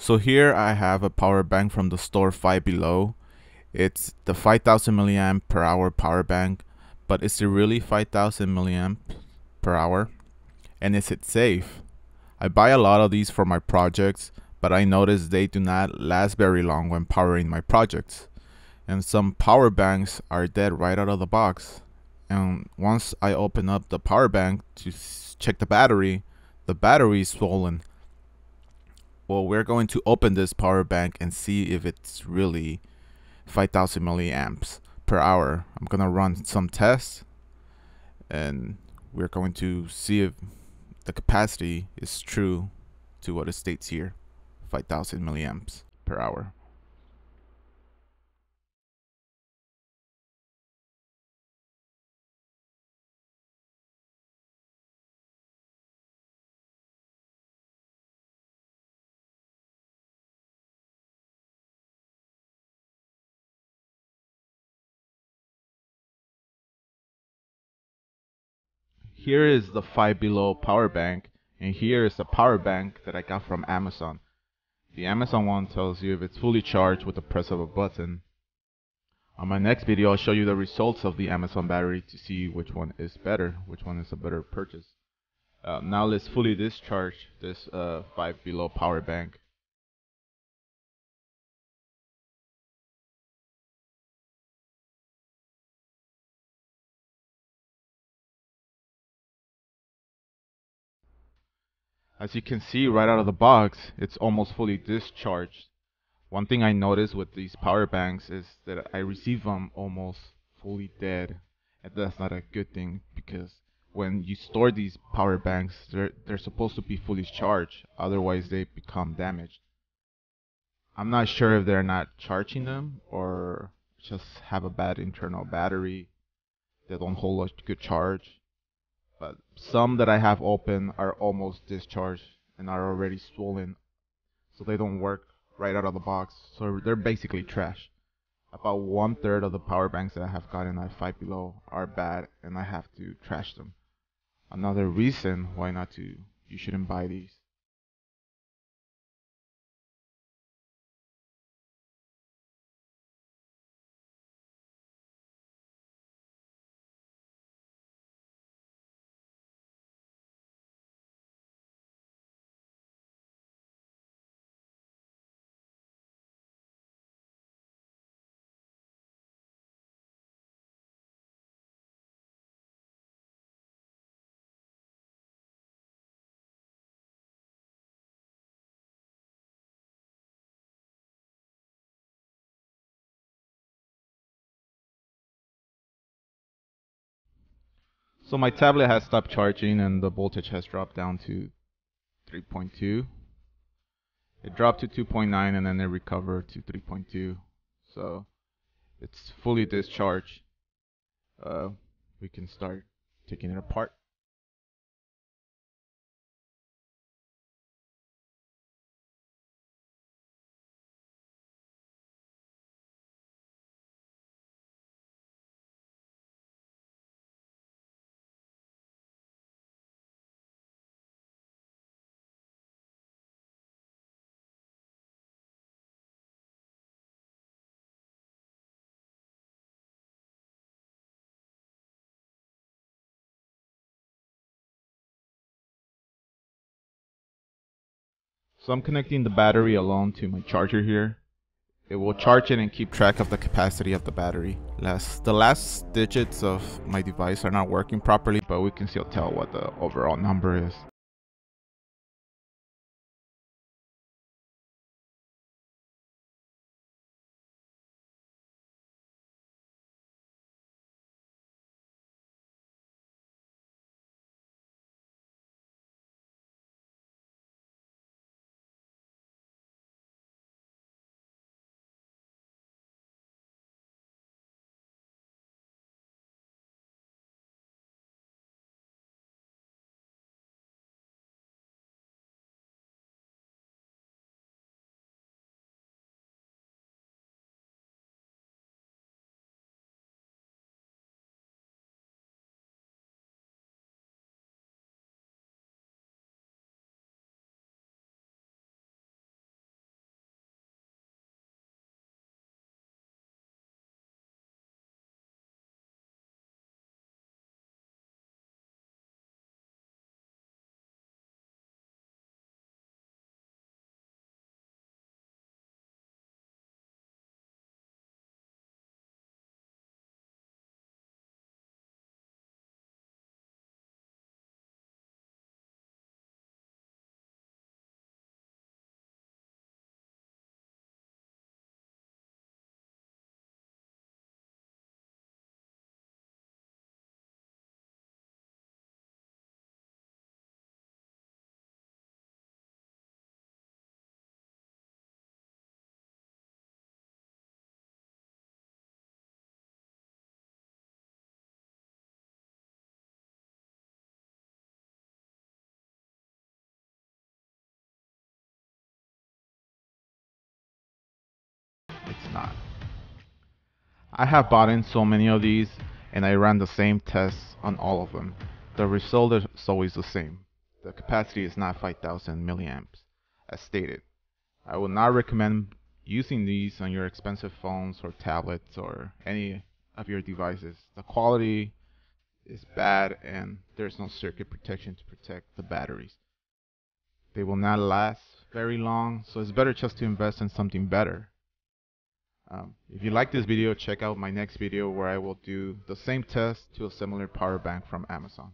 So here I have a power bank from the store Five Below. It's the 5000 milliamp per hour power bank, but is it really 5000 milliamp per hour? And is it safe? I buy a lot of these for my projects, but I notice they do not last very long when powering my projects. And some power banks are dead right out of the box. And once I open up the power bank to check the battery, the battery is swollen. Well, we're going to open this power bank and see if it's really 5000 milliamps per hour. I'm going to run some tests and we're going to see if the capacity is true to what it states here 5000 milliamps per hour. Here is the Five Below power bank and here is the power bank that I got from Amazon. The Amazon one tells you if it's fully charged with the press of a button. On my next video I'll show you the results of the Amazon battery to see which one is better, which one is a better purchase. Uh, now let's fully discharge this uh, 5 Below power bank. As you can see right out of the box, it's almost fully discharged. One thing I noticed with these power banks is that I receive them almost fully dead. And that's not a good thing because when you store these power banks, they're, they're supposed to be fully charged. Otherwise, they become damaged. I'm not sure if they're not charging them or just have a bad internal battery. They don't hold a good charge but some that I have open are almost discharged and are already swollen. So they don't work right out of the box. So they're basically trash. About one third of the power banks that I have gotten at five below are bad and I have to trash them. Another reason why not to you shouldn't buy these So my tablet has stopped charging and the voltage has dropped down to 3.2. It dropped to 2.9 and then it recovered to 3.2. So it's fully discharged. Uh, we can start taking it apart. So I'm connecting the battery alone to my charger here. It will charge it and keep track of the capacity of the battery. Last, the last digits of my device are not working properly, but we can still tell what the overall number is. Not. I have bought in so many of these and I ran the same tests on all of them. The result is always the same. The capacity is not 5000 milliamps as stated. I would not recommend using these on your expensive phones or tablets or any of your devices. The quality is bad and there's no circuit protection to protect the batteries. They will not last very long, so it's better just to invest in something better. Um, if you like this video, check out my next video where I will do the same test to a similar power bank from Amazon.